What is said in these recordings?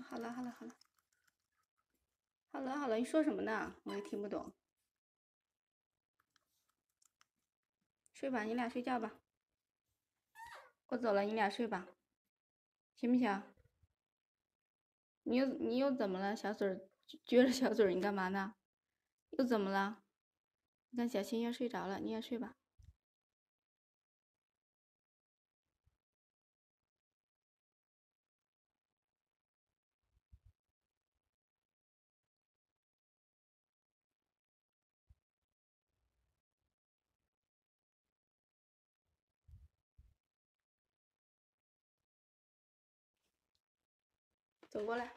好了好了好了，好了好了，你说什么呢？我也听不懂。睡吧，你俩睡觉吧。我走了，你俩睡吧，行不行？你又你又怎么了，小嘴撅着小嘴，你干嘛呢？又怎么了？你看小新要睡着了，你也睡吧。走过来，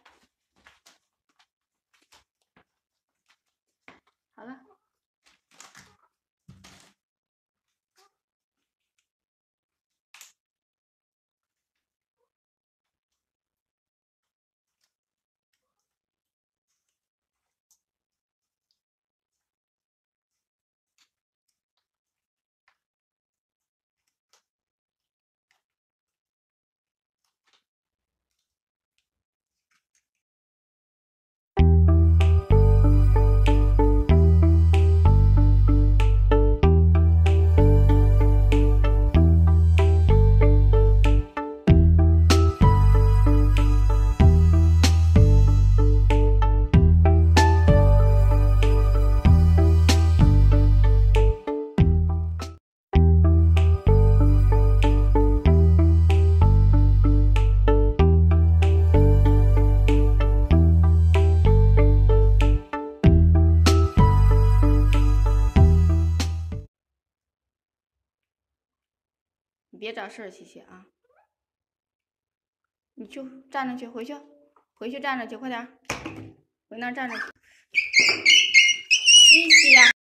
好了。你别找事儿，琪琪啊！你去站着去，回去，回去站着去，快点，回那站着去。琪琪呀。